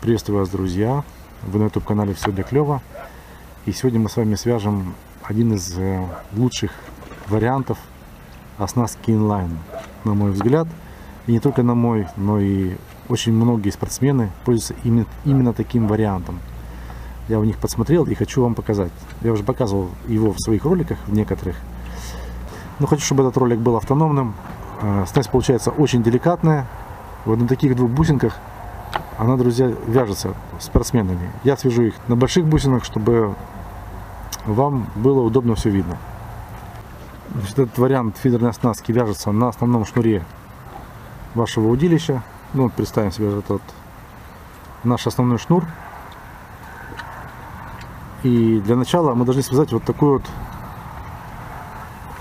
Приветствую вас, друзья! Вы на YouTube канале Все для клёва. И сегодня мы с вами свяжем один из э, лучших вариантов оснастки инлайн, на мой взгляд. И не только на мой, но и очень многие спортсмены пользуются именно, именно таким вариантом. Я в них подсмотрел и хочу вам показать. Я уже показывал его в своих роликах, в некоторых. Но хочу, чтобы этот ролик был автономным. Э, снасть получается очень деликатная. Вот на таких двух бусинках она, друзья, вяжется спортсменами. Я свяжу их на больших бусинах, чтобы вам было удобно все видно. Значит, этот вариант фидерной оснастки вяжется на основном шнуре вашего удилища. Ну, представим себе этот наш основной шнур. И для начала мы должны связать вот такой вот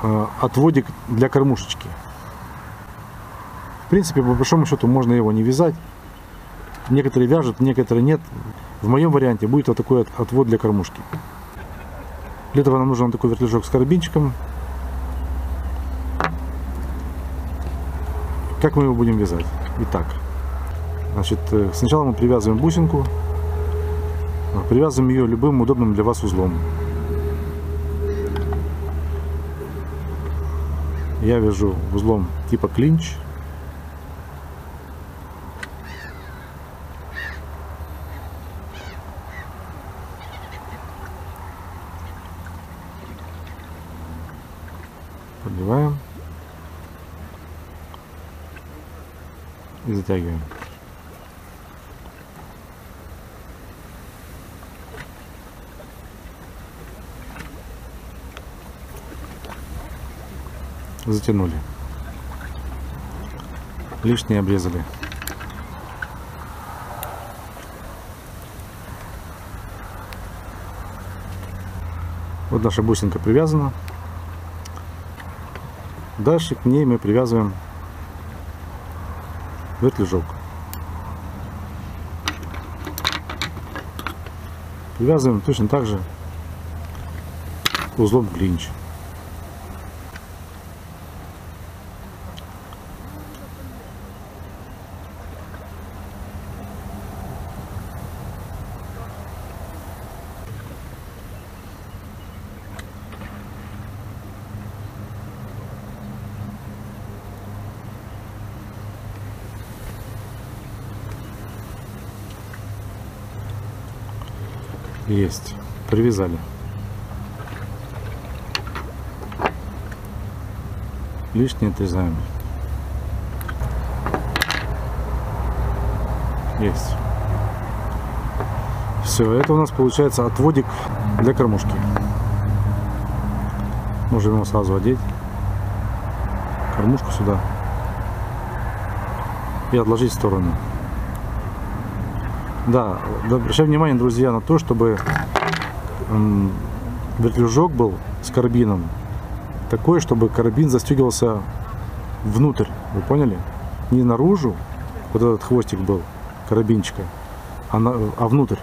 э, отводик для кормушечки. В принципе, по большому счету можно его не вязать. Некоторые вяжут, некоторые нет. В моем варианте будет вот такой отвод для кормушки. Для этого нам нужен такой вертлюжок с карабинчиком. Как мы его будем вязать? Итак, значит, э, сначала мы привязываем бусинку. Привязываем ее любым удобным для вас узлом. Я вяжу узлом типа клинч. Подливаем и затягиваем. Затянули. Лишнее обрезали. Вот наша бусинка привязана. Дальше к ней мы привязываем вертлюжок. Привязываем точно так же узлом клинч. Есть. Привязали. Лишнее отрезаем. Есть. Все, это у нас получается отводик для кормушки. Можем его сразу одеть. Кормушку сюда. И отложить в сторону. Да, обращаю внимание, друзья, на то, чтобы вертлюжок был с карабином такой, чтобы карабин застегивался внутрь. Вы поняли? Не наружу, вот этот хвостик был карабинчика, а, на, а внутрь.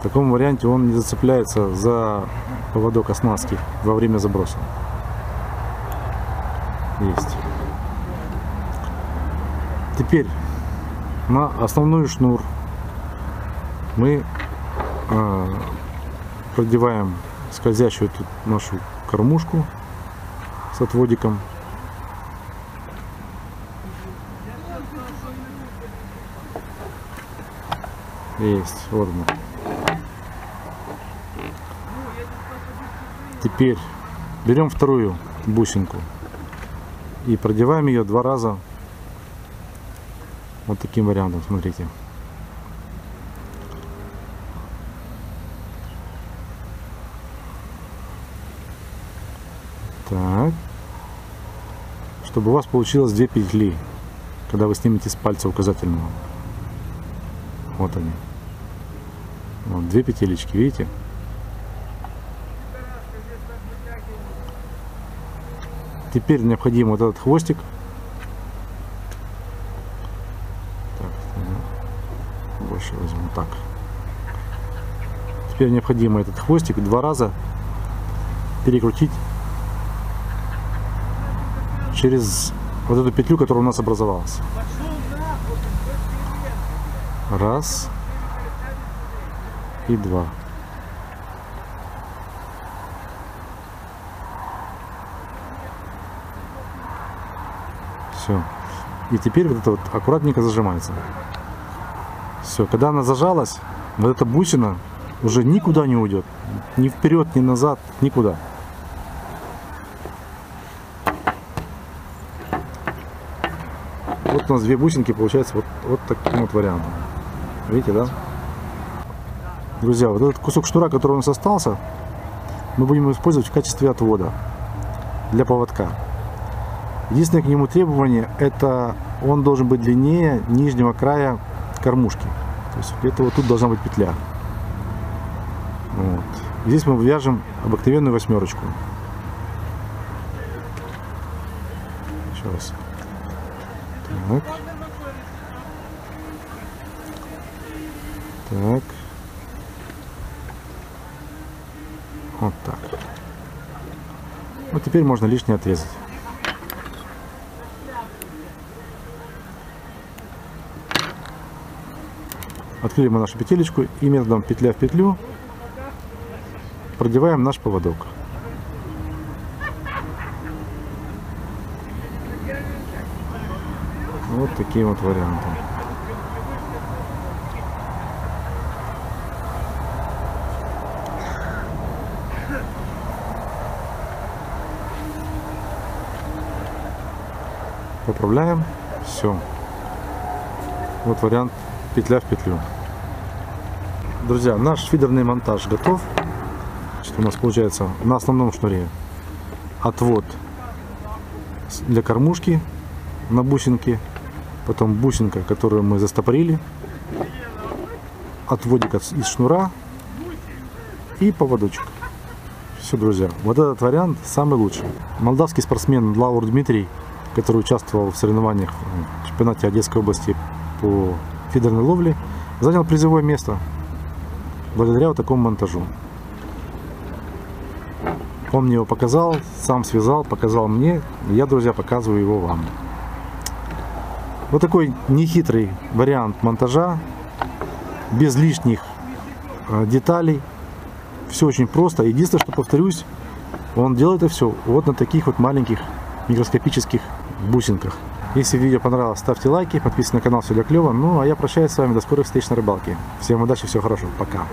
В таком варианте он не зацепляется за поводок оснастки во время заброса. Есть. Теперь на основной шнур мы э, продеваем скользящую тут нашу кормушку с отводиком. Есть, вот она. Теперь берем вторую бусинку и продеваем ее два раза вот таким вариантом, смотрите. Так. Чтобы у вас получилось две петли, когда вы снимете с пальца указательного. Вот они. Вот две петелечки, видите? Теперь необходимо вот этот хвостик Теперь необходимо этот хвостик два раза перекрутить через вот эту петлю, которая у нас образовалась. Раз. И два. Все. И теперь вот это вот аккуратненько зажимается. Все. Когда она зажалась, вот эта бусина уже никуда не уйдет. Ни вперед, ни назад, никуда. Вот у нас две бусинки получается вот, вот таким вот вариантом. Видите, да? Друзья, вот этот кусок шнура, который у нас остался, мы будем использовать в качестве отвода для поводка. Единственное к нему требование, это он должен быть длиннее нижнего края кормушки. То есть где-то вот тут должна быть петля. Здесь мы вяжем обыкновенную восьмерочку. Еще раз. Так. Так. Вот так. Вот теперь можно лишнее отрезать. Открыли мы нашу петелечку и методом петля в петлю продеваем наш поводок. Вот таким вот вариантом. Поправляем. Все. Вот вариант петля в петлю. Друзья, наш фидерный монтаж готов. У нас получается на основном шнуре отвод для кормушки на бусинке, потом бусинка, которую мы застопорили, отводик из шнура и поводочек. Все, друзья, вот этот вариант самый лучший. Молдавский спортсмен Лаур Дмитрий, который участвовал в соревнованиях в чемпионате Одесской области по фидерной ловли, занял призовое место благодаря вот такому монтажу. Он мне его показал, сам связал, показал мне. Я, друзья, показываю его вам. Вот такой нехитрый вариант монтажа, без лишних э, деталей. Все очень просто. Единственное, что повторюсь, он делает это все вот на таких вот маленьких микроскопических бусинках. Если видео понравилось, ставьте лайки, подписывайтесь на канал, все для клево. Ну, а я прощаюсь с вами, до скорых встреч на рыбалке. Всем удачи, всего хорошего, пока.